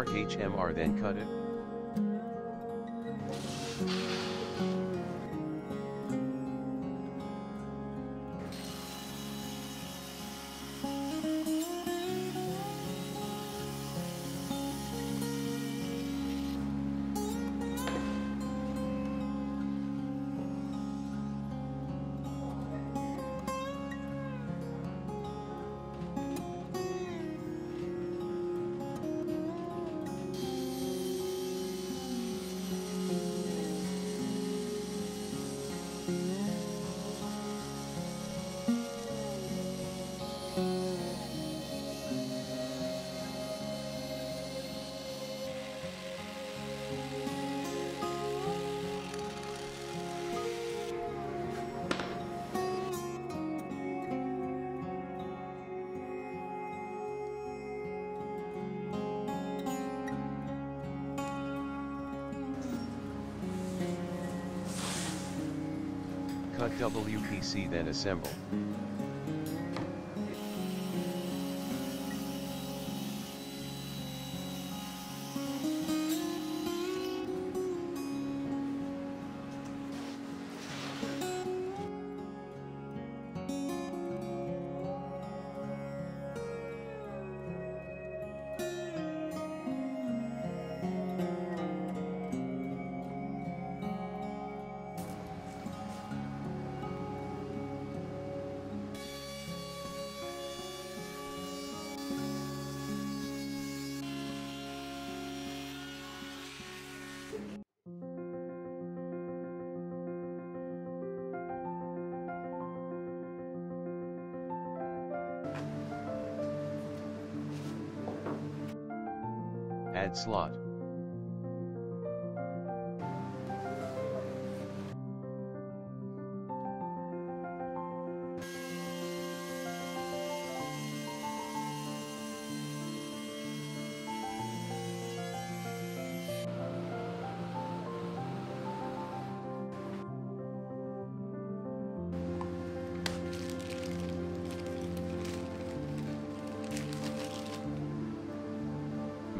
Mark HMR then cut it. Cut WPC then assemble. Slot.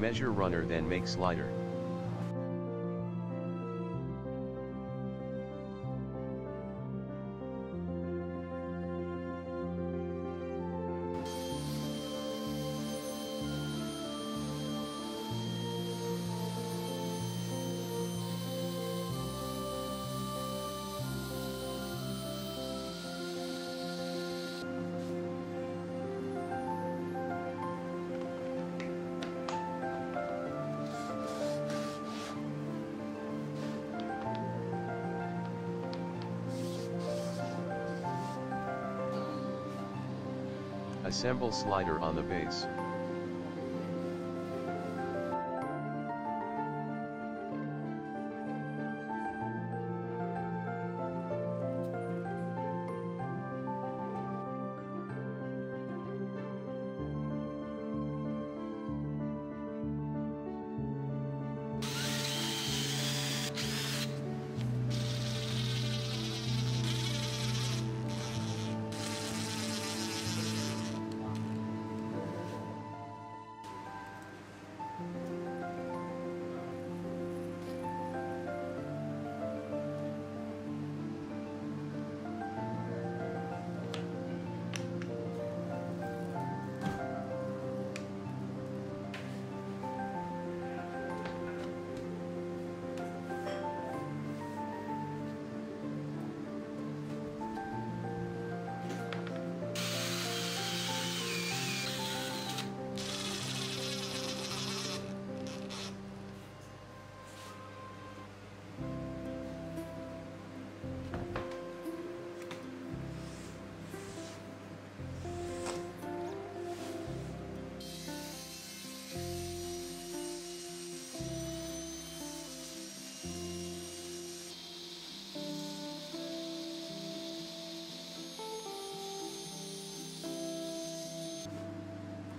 Measure runner then make slider. Assemble slider on the base.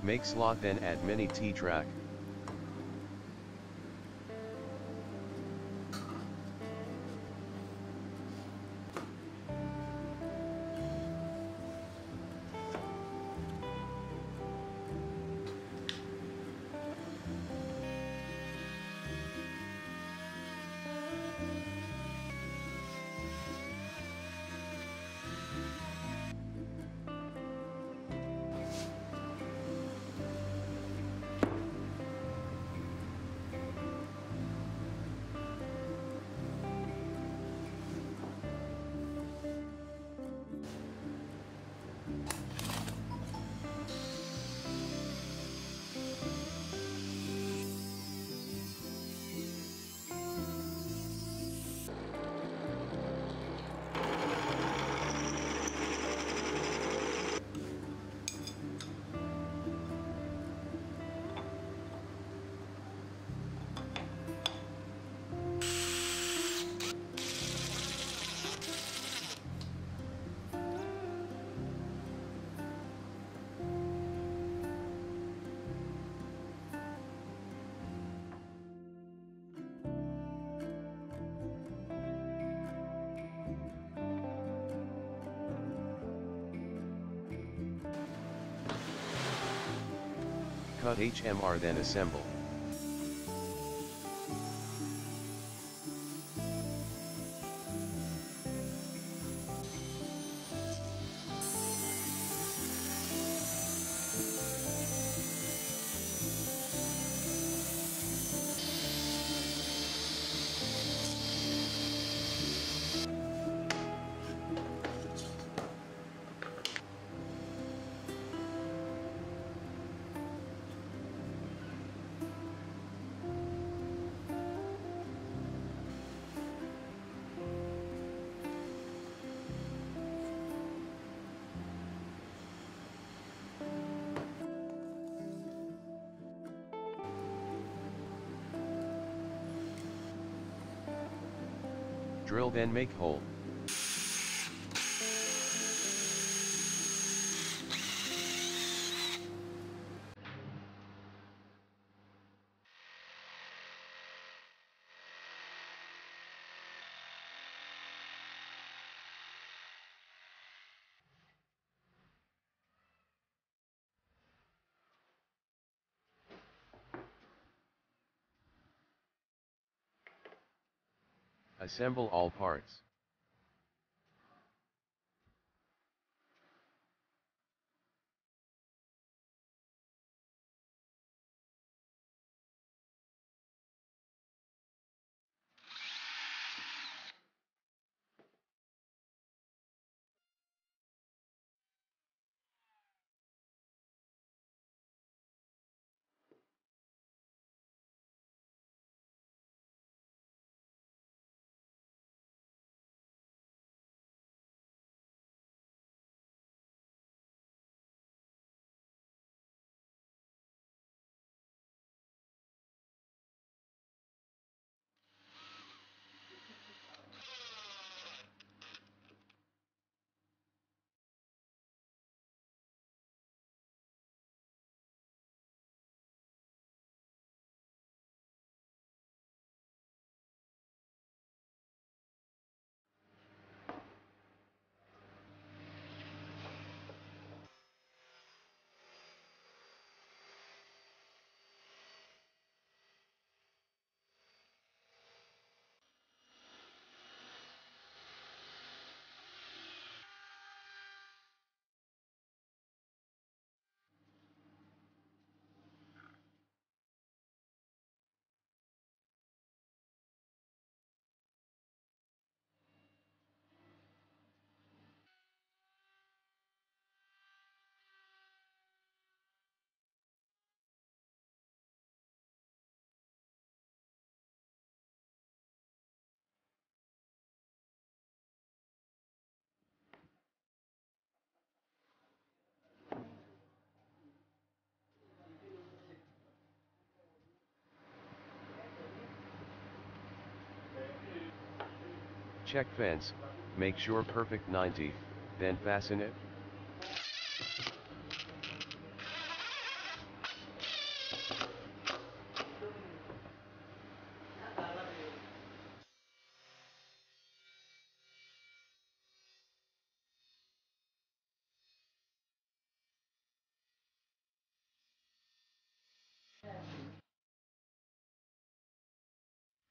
Make slot then add mini T-track. Cut HMR then assemble. Drill then make hole. Assemble all parts. Check fence, make sure perfect 90, then fasten it.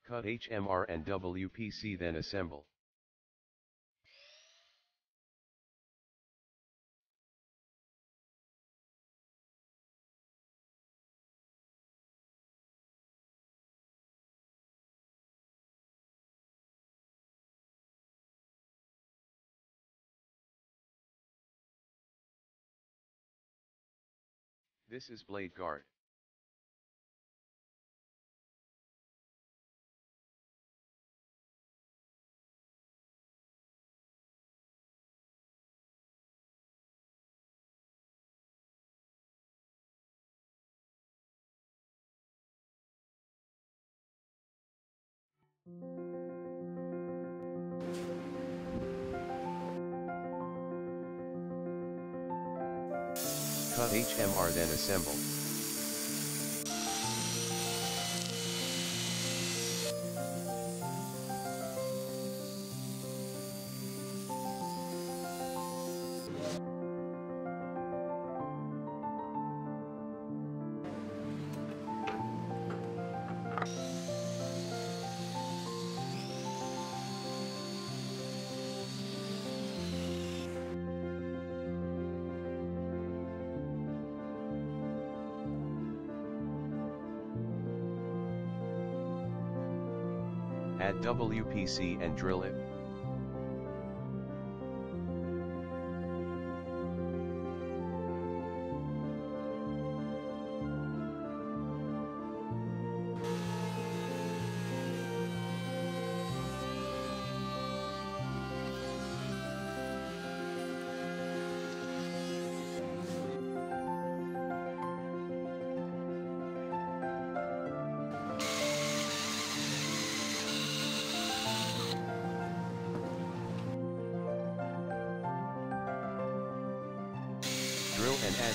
Cut HMR and WPC then assemble. This is blade guard. Assemble. Add WPC and drill it.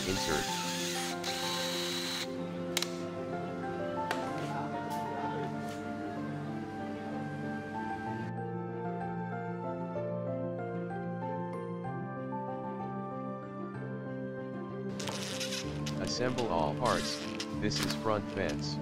Insert. Assemble all parts, this is front fence.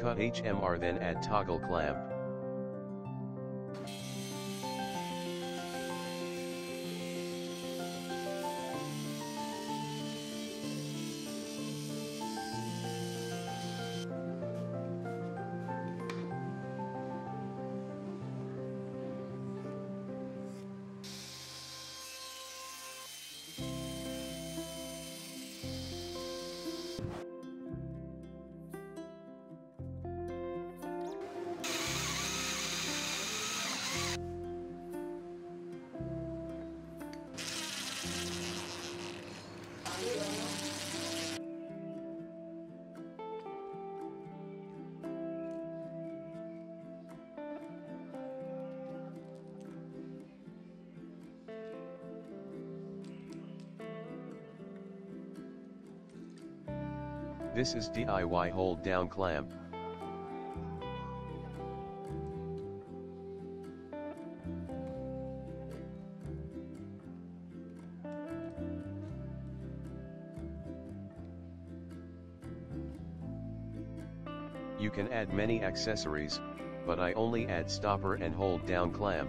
Cut HMR then add toggle clamp. This is DIY hold down clamp. You can add many accessories, but I only add stopper and hold down clamp.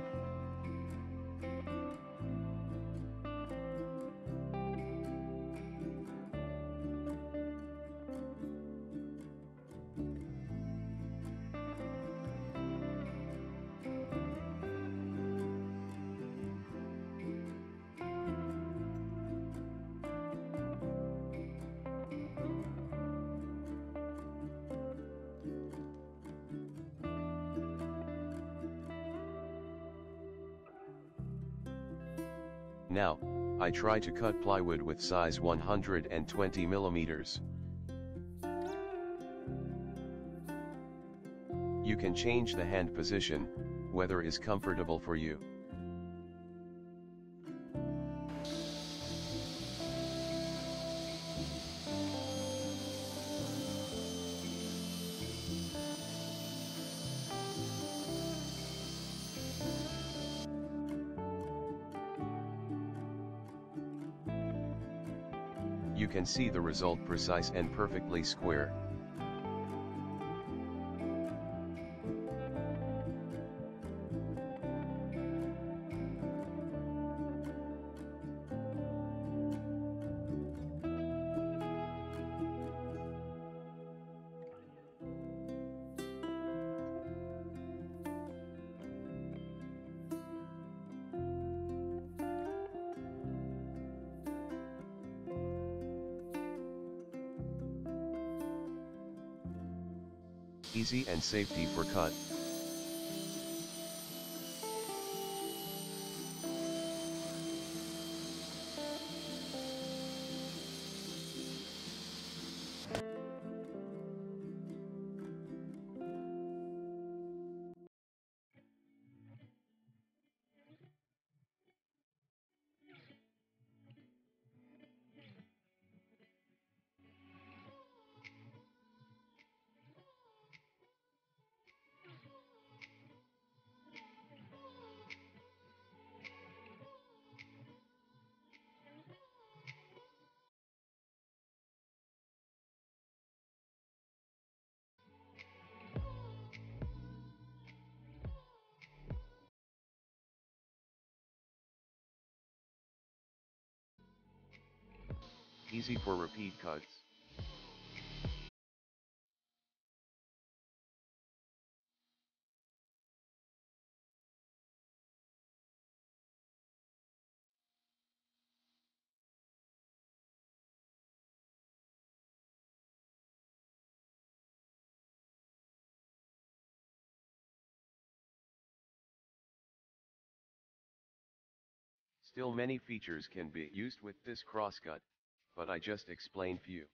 Now, I try to cut plywood with size 120 millimeters. You can change the hand position, whether is comfortable for you. Can see the result precise and perfectly square. Easy and safety for cut. Easy for repeat cuts. Still many features can be used with this crosscut, but I just explain few.